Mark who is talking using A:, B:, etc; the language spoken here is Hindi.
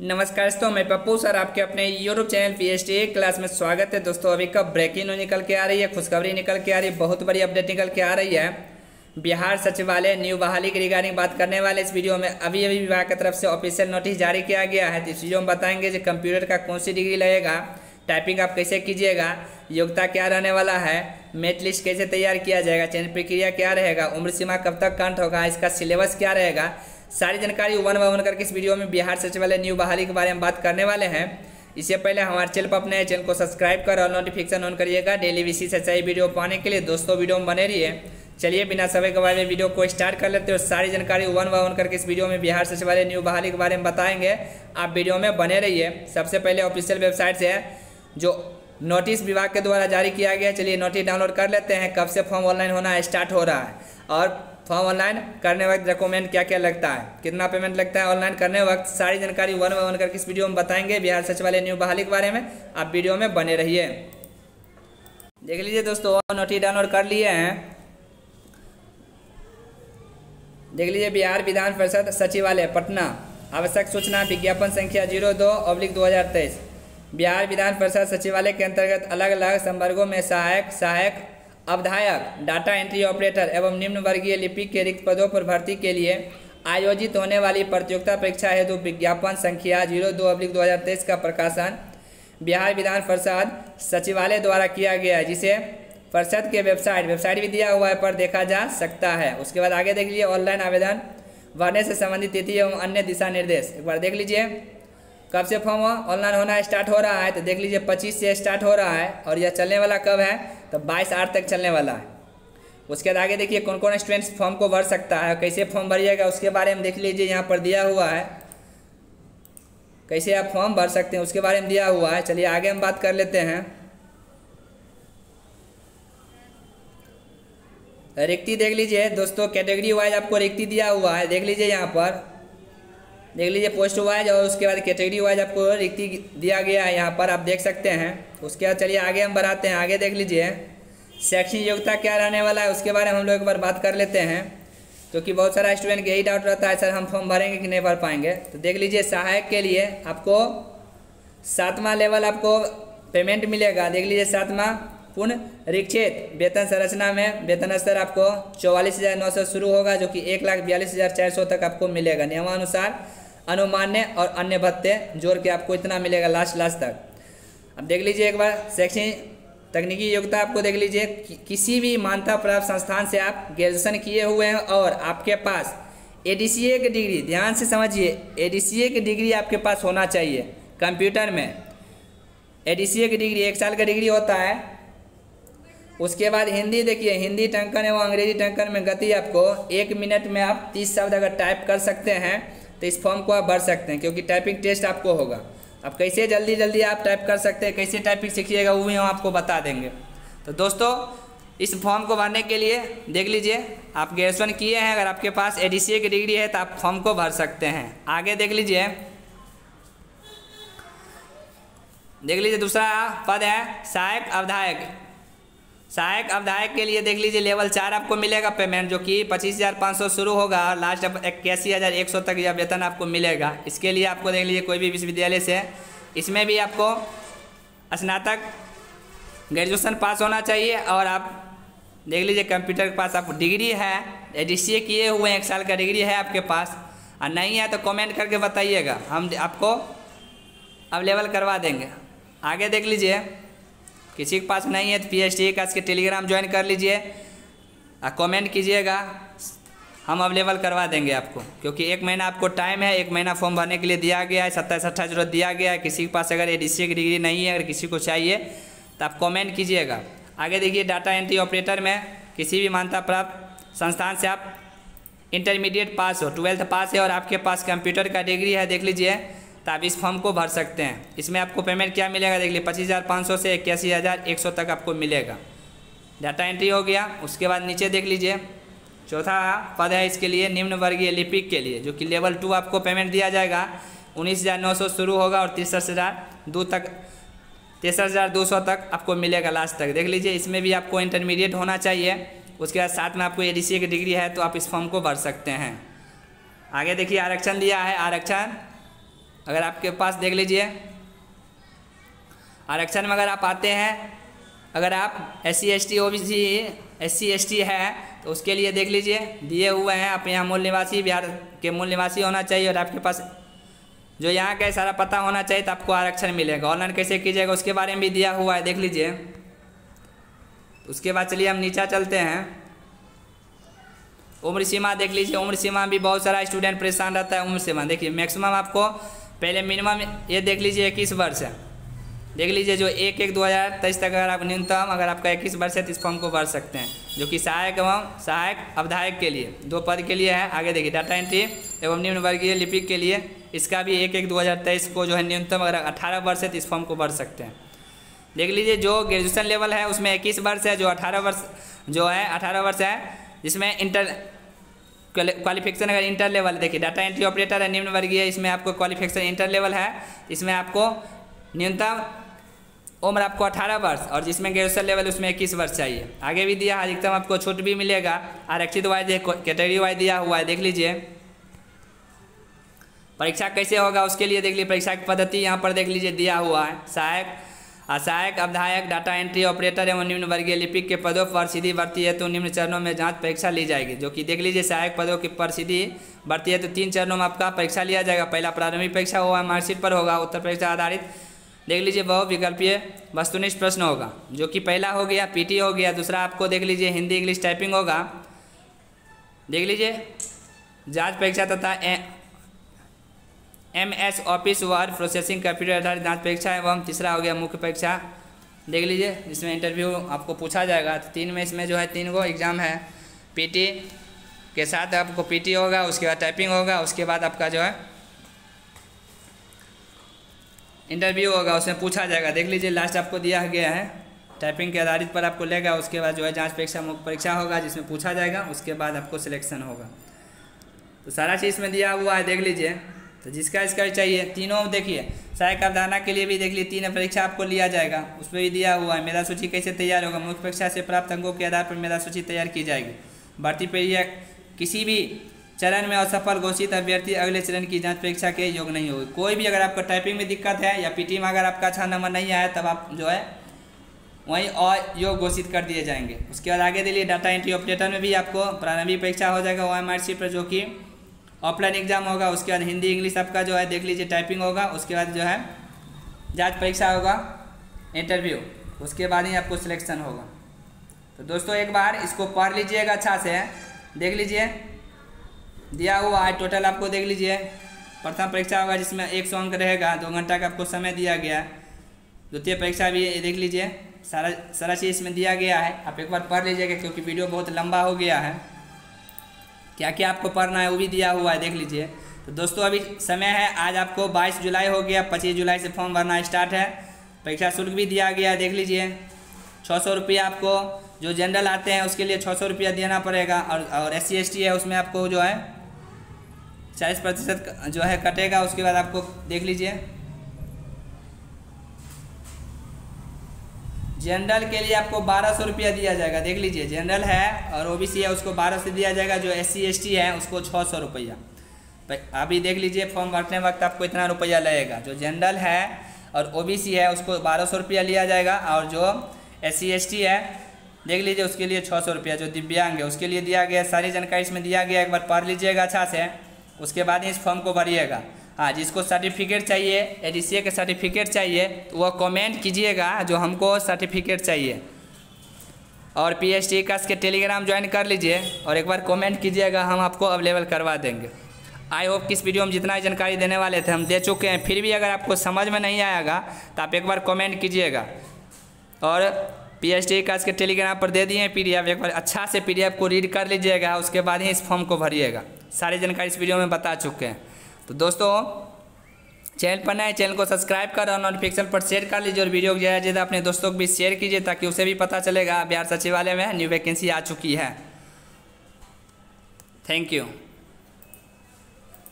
A: नमस्कार दोस्तों, मैं पप्पू सर, आपके अपने YouTube channel P H class में स्वागत है। दोस्तों, अभी कब ब्रेकिंग न्यूज़ निकल के आ रही है, खुशखबरी निकल के आ रही है, बहुत बड़ी अपडेट निकल के आ रही है। बिहार सचिवालय न्यू बहाली की रिगार्डिंग बात करने वाले इस वीडियो में अभी अभी विभाग की तरफ़ से ऑफिशियल नोटिस जारी किया गया है। तो इस वीडियो में बताएँगे जो कंप्यूटर का कौन सी डिग्री लगेगा टाइपिंग आप कैसे कीजिएगा, योग्यता क्या रहने वाला है मेट लिस्ट कैसे तैयार किया जाएगा, चयन प्रक्रिया क्या रहेगा, उम्र सीमा कब तक काउंट होगा, इसका सिलेबस क्या रहेगा सारी जानकारी वन बाय वन करके इस वीडियो में बिहार सचिवालय न्यू बहाली के बारे में बात करने वाले हैं। इससे पहले हमारे चैनल पर अपने चैनल को सब्सक्राइब कर और नोटिफिकेशन ऑन करिएगा। डेली विशेष से सच्चाई वीडियो पाने के लिए दोस्तों वीडियो में बने रहिए। चलिए बिना समय के बारे में वीडियो को स्टार्ट कर लेते हैं और सारी जानकारी वन बाय वन करके इस वीडियो में बिहार सचिवालय न्यू बहाली के बारे में बताएँगे। आप वीडियो में बने रहिए। सबसे पहले ऑफिशियल वेबसाइट से जो नोटिस विभाग के द्वारा जारी किया गया चलिए नोटिस डाउनलोड कर लेते हैं। कब से फॉर्म ऑनलाइन होना स्टार्ट हो रहा है? और फॉर्म ऑनलाइन करने वक्त डॉक्यूमेंट क्या क्या लगता है? कितना पेमेंट लगता है ऑनलाइन करने वक्त? सारी जानकारी वन बाय वन करके इस वीडियो में बताएँगे। बिहार सचिवालय न्यू बहाली के बारे में आप वीडियो में बने रहिए। देख लीजिए दोस्तों नोटिस डाउनलोड कर लिए हैं। देख लीजिए, बिहार विधान परिषद सचिवालय, पटना। आवश्यक सूचना, विज्ञापन संख्या ज़ीरो दो अब्लिक दो हज़ार तेईस। बिहार विधान परिषद सचिवालय के अंतर्गत अलग अलग संवर्गों में सहायक सहायक, अवधायक, डाटा एंट्री ऑपरेटर एवं निम्न वर्गीय लिपिक के रिक्त पदों पर भर्ती के लिए आयोजित होने वाली प्रतियोगिता परीक्षा हेतु विज्ञापन संख्या ज़ीरो दो अब्लिक दो हज़ार तेईस का प्रकाशन बिहार विधान परिषद सचिवालय द्वारा किया गया है, जिसे परिषद के वेबसाइट वेबसाइट भी दिया हुआ है पर देखा जा सकता है। उसके बाद आगे देख लीजिए ऑनलाइन आवेदन भरने से संबंधित तिथि एवं अन्य दिशा निर्देश। एक बार देख लीजिए। कब से फॉर्म ऑनलाइन होना स्टार्ट हो रहा है तो देख लीजिए पच्चीस से स्टार्ट हो रहा है, और यह चलने वाला कब है? तो बाईस आठ तक चलने वाला है। उसके बाद आगे देखिए कौन कौन स्टूडेंट्स फॉर्म को भर सकता है, कैसे फॉर्म भरिएगा, उसके बारे में देख लीजिए, यहाँ पर दिया हुआ है। कैसे आप फॉर्म भर सकते हैं, उसके बारे में दिया हुआ है। चलिए आगे हम बात कर लेते हैं। रिक्ति देख लीजिए, दोस्तों कैटेगरी वाइज आपको रिक्ति दिया हुआ है, देख लीजिए यहाँ पर। देख लीजिए पोस्ट वाइज और उसके बाद कैटेगरी वाइज आपको रिक्ति दिया गया है, यहाँ पर आप देख सकते हैं। उसके बाद चलिए, आगे हम बढ़ाते हैं। आगे देख लीजिए शैक्षणिक योग्यता क्या रहने वाला है, उसके बारे में हम लोग एक बार बात कर लेते हैं। क्योंकि बहुत सारा स्टूडेंट यही डाउट रहता है, सर, हम फॉर्म भरेंगे कि नहीं भर पाएँगे? तो देख लीजिए, सहायक के लिए आपको सातवां लेवल आपको पेमेंट मिलेगा। देख लीजिए, सातवां पुनः रिक्षेत, वेतन संरचना में, वेतन स्तर आपको चौवालीस हज़ार नौ सौ शुरू होगा, जो कि एक लाख बयालीस हज़ार चार सौ तक आपको मिलेगा। नियमानुसार अनुमान्य और अन्य भत्ते जोड़ के आपको इतना मिलेगा लास्ट लास्ट तक। अब देख लीजिए एक बार शैक्षणिक तकनीकी योग्यता आपको देख लीजिए कि, किसी भी मान्यता प्राप्त संस्थान से आप ग्रेजुएशन किए हुए हैं और आपके पास एडीसीए की डिग्री ध्यान से समझिए एडीसीए की डिग्री आपके पास होना चाहिए कंप्यूटर में। ए की डिग्री एक साल का डिग्री होता है। उसके बाद हिंदी देखिए हिंदी टंकन एवं अंग्रेज़ी टंकन में गति आपको एक मिनट में आप तीस शब्द अगर टाइप कर सकते हैं तो इस फॉर्म को आप भर सकते हैं, क्योंकि टाइपिंग टेस्ट आपको होगा। अब कैसे जल्दी जल्दी आप टाइप कर सकते हैं, कैसे टाइपिंग सीखिएगा, वो भी हम आपको बता देंगे। तो दोस्तों, इस फॉर्म को भरने के लिए देख लीजिए, आप ग्रेजुएशन किए हैं, अगर आपके पास एडीसीए की डिग्री है तो आप फॉर्म को भर सकते हैं। आगे देख लीजिए। देख लीजिए, दूसरा पद है सहायक अवधायक। सहायक अवधायक के लिए देख लीजिए, लेवल चार आपको मिलेगा पेमेंट, जो कि पच्चीस हज़ार पाँच सौ शुरू होगा। और लास्ट इक्यासी हज़ार एक सौ तक यह वेतन आपको मिलेगा। इसके लिए आपको देख लीजिए, कोई भी विश्वविद्यालय से, इसमें भी आपको स्नातक ग्रेजुएशन पास होना चाहिए और आप देख लीजिए, कंप्यूटर के पास आपको डिग्री है ए किए हुए हैं, एक साल का डिग्री है आपके पास। और नहीं है तो कमेंट करके बताइएगा, हम आपको अवेलेबल करवा देंगे। आगे देख लीजिए किसी के पास नहीं है तो पी एच टी का इसके टेलीग्राम ज्वाइन कर लीजिए। और कमेंट कीजिएगा। हम अवेलेबल करवा देंगे आपको, क्योंकि एक महीना आपको टाइम है, एक महीना फॉर्म भरने के लिए दिया गया है, सत्ताईस, अट्ठाईस ज़रूरत दिया गया है। किसी के पास अगर ए की डिग्री नहीं है, अगर किसी को चाहिए तो आप कमेंट कीजिएगा। आगे देखिए डाटा एंट्री ऑपरेटर में, किसी भी मान्यता प्राप्त संस्थान से आप इंटरमीडिएट पास हो ट्वेल्थ पास है और आपके पास कंप्यूटर का डिग्री है, देख लीजिए। तो आप इस फॉर्म को भर सकते हैं। इसमें आपको पेमेंट क्या मिलेगा देख लीजिए, पच्चीस हज़ार पाँच सौ से इक्यासी हज़ार एक सौ तक आपको मिलेगा। डाटा एंट्री हो गया, उसके बाद नीचे देख लीजिए, चौथा पद है इसके लिए निम्न वर्गीय लिपिक के लिए, जो कि लेवल टू आपको पेमेंट दिया जाएगा। उन्नीस हज़ार नौ सौ शुरू होगा और तिरसठ हज़ार दो तक, तिरसठ हज़ार दो सौ तक आपको मिलेगा लास्ट तक। देख लीजिए, इसमें भी आपको इंटरमीडिएट होना चाहिए, उसके बाद साथ में आपको ए की डिग्री है तो आप इस फॉर्म को भर सकते हैं। आगे देखिए, आरक्षण दिया है, आरक्षण अगर आपके पास देख लीजिए। आरक्षण में अगर आप आते हैं, अगर आप S C S T O B C S C S T है तो उसके लिए देख लीजिए। दिए हुए हैं आप यहाँ मूल निवासी, बिहार के मूल निवासी होना चाहिए और आपके पास जो यहाँ का सारा पता होना चाहिए तो आपको आरक्षण मिलेगा। ऑनलाइन कैसे कीजिएगा, उसके बारे में भी दिया हुआ है, देख लीजिए। उसके बाद चलिए हम नीचा चलते हैं। उम्र सीमा देख लीजिए उम्र सीमा भी बहुत सारा स्टूडेंट परेशान रहता है उम्र सीमा देखिए, मैक्सिमम आपको पहले मिनिमम ये देख लीजिए इक्कीस वर्ष। है देख लीजिए जो एक एक दो हज़ार तेईस तक अगर आप न्यूनतम, अगर आपका इक्कीस वर्ष है तो इस फॉर्म को भर सकते हैं, जो कि सहायक एवं सहायक अवधायक के लिए। दो पद के लिए है, आगे देखिए डाटा एंट्री एवं निम्न वर्गीय लिपिक के लिए। इसका भी एक एक दो हज़ार तेईस को जो है न्यूनतम, अगर अठारह वर्ष है तो इस फॉर्म को भर सकते हैं। देख लीजिए जो ग्रेजुएशन लेवल है, उसमें इक्कीस वर्ष है, जो अठारह वर्ष जो है, अठारह वर्ष है, जिसमें इंटर क्वालिफिकेशन अगर इंटर लेवल देखिए डाटा एंट्री ऑपरेटर है, निम्न वर्गीय, इसमें आपको क्वालिफिकेशन इंटर लेवल है, इसमें आपको न्यूनतम उम्र आपको 18 वर्ष और जिसमें ग्रेजुएशन लेवल उसमें इक्कीस वर्ष चाहिए। आगे भी दिया है अधिकतम आपको छूट भी मिलेगा। आरक्षित वाइज कैटेगरी वाइज दिया हुआ है, देख लीजिए। परीक्षा कैसे होगा, उसके लिए देख लीजिए, परीक्षा की पद्धति यहाँ पर देख लीजिए, दिया हुआ है। सहायक असहायक अवधायक डाटा एंट्री ऑपरेटर एवं निम्न वर्गीय लिपिक के पदों पर सीधी भर्ती है तो निम्न चरणों में जाँच परीक्षा ली जाएगी, जो कि देख लीजिए सहायक पदों की पर सीधी भर्ती है तो तीन चरणों में आपका परीक्षा लिया जाएगा। पहला प्रारंभिक परीक्षा होगा मार्कशीट पर होगा, उत्तर परीक्षा आधारित। देख लीजिए बहु विकल्पीय वस्तुनिष्ठ प्रश्न होगा, जो कि पहला हो गया, पीटी हो गया, दूसरा आपको देख लीजिए हिंदी इंग्लिश टाइपिंग होगा। देख लीजिए, जाँच परीक्षा तथा M S office word processing computer आधारित जाँच परीक्षा एवं तीसरा हो गया मुख्य परीक्षा। देख लीजिए इसमें इंटरव्यू आपको पूछा जाएगा। तो तीन में इसमें जो है तीन गो एग्ज़ाम है। पीटी के साथ आपको पीटी होगा, उसके बाद टाइपिंग होगा, उसके बाद आपका जो है इंटरव्यू होगा, उसमें पूछा जाएगा। देख लीजिए लास्ट आपको दिया गया है। टाइपिंग के आधारित पर आपको लेगा, उसके बाद जो है जाँच परीक्षा, मुख्य परीक्षा होगा, जिसमें पूछा जाएगा, उसके बाद आपको सिलेक्शन होगा। तो सारा चीज़ में दिया हुआ है, देख लीजिए। तो जिसका इसका चाहिए, तीनों देखिए, सहायक अवधारणा के लिए भी देख लीजिए तीन परीक्षा आपको लिया जाएगा उसमें भी दिया हुआ है, मेधा सूची कैसे तैयार होगा, मुख्य परीक्षा से प्राप्त अंकों के आधार पर मेधा सूची तैयार की जाएगी। भर्ती प्रक्रिया, किसी भी चरण में असफल घोषित अभ्यर्थी अगले चरण की जाँच परीक्षा के योग नहीं होगी। कोई भी अगर आपको टाइपिंग में दिक्कत है या पीटी में अगर आपका अच्छा नंबर नहीं आया, तब आप जो है, वहीं और योग घोषित कर दिए जाएँगे। उसके बाद आगे दिल्ली डाटा एंट्री ऑपरेटर में भी आपको प्रारंभिक परीक्षा हो जाएगा ओ एम पर जो कि ऑफलाइन एग्ज़ाम होगा, उसके बाद हिंदी इंग्लिश आपका जो है देख लीजिए टाइपिंग होगा, उसके बाद जो है जाँच परीक्षा होगा इंटरव्यू उसके बाद ही आपको सिलेक्शन होगा। तो दोस्तों, एक बार इसको पढ़ लीजिएगा अच्छा से, देख लीजिए। दिया हुआ है टोटल आपको देख लीजिए। प्रथम परीक्षा होगा, जिसमें एक सौ अंक रहेगा, दो घंटा का आपको समय दिया गया। द्वितीय परीक्षा भी देख लीजिए, सारा सारा चीज़ इसमें दिया गया है। आप एक बार पढ़ लीजिएगा, क्योंकि वीडियो बहुत लंबा हो गया है। क्या क्या आपको पढ़ना है वो भी दिया हुआ है, देख लीजिए। तो दोस्तों, अभी समय है, आज आपको 22 जुलाई हो गया 25 जुलाई से फॉर्म भरना स्टार्ट है। परीक्षा शुल्क भी दिया गया, देख लीजिए। छः सौ रुपया आपको जो जनरल आते हैं, उसके लिए छः सौ रुपया देना पड़ेगा, और और एस सी है, उसमें आपको जो है, चालीस प्रतिशत जो है कटेगा, उसके बाद आपको देख लीजिए। जनरल के लिए आपको बारह सौ रुपया दिया जाएगा। देख लीजिए जनरल है और ओबीसी है, उसको बारह सौ दिया जाएगा। जो एस सी है, उसको छः सौ रुपया। अभी देख लीजिए फॉर्म भरने वक्त आपको इतना रुपया लगेगा। जो जनरल है और ओबीसी है, उसको बारह सौ रुपया लिया जाएगा। और जो एस सी है, देख लीजिए, उसके लिए छः सौ रुपया। जो दिव्यांग है, उसके लिए दिया गया सारी जानकारी इसमें दिया गया एक बार पढ़ लीजिएगा अच्छा से। उसके बाद ही इस फॉर्म को भरिएगा। हाँ जिसको सर्टिफिकेट चाहिए ए डी के सर्टिफिकेट चाहिए तो वह कमेंट कीजिएगा जो हमको सर्टिफिकेट चाहिए। और पी एच टी के टेलीग्राम ज्वाइन कर लीजिए और एक बार कमेंट कीजिएगा, हम आपको अवेलेबल करवा देंगे। आई होप किस वीडियो में जितना जानकारी देने वाले थे, हम दे चुके हैं। फिर भी अगर आपको समझ में नहीं आएगा तो आप एक बार कमेंट कीजिएगा। और पी एच टी का टेलीग्राम पर दे दिए पी डी एक बार अच्छा से पी डी एफ़ को रीड कर लीजिएगा, उसके बाद ही इस फॉर्म को भरिएगा। सारी जानकारी इस वीडियो में बता चुके हैं। तो दोस्तों, चैनल पर नए चैनल को सब्सक्राइब कर और नोटिफिकेशन पर शेयर कर लीजिए और वीडियो को ज़्यादा ज़्यादा अपने दोस्तों को भी शेयर कीजिए ताकि उसे भी पता चलेगा, बिहार सचिवालय में न्यू वैकेंसी आ चुकी है। Thank you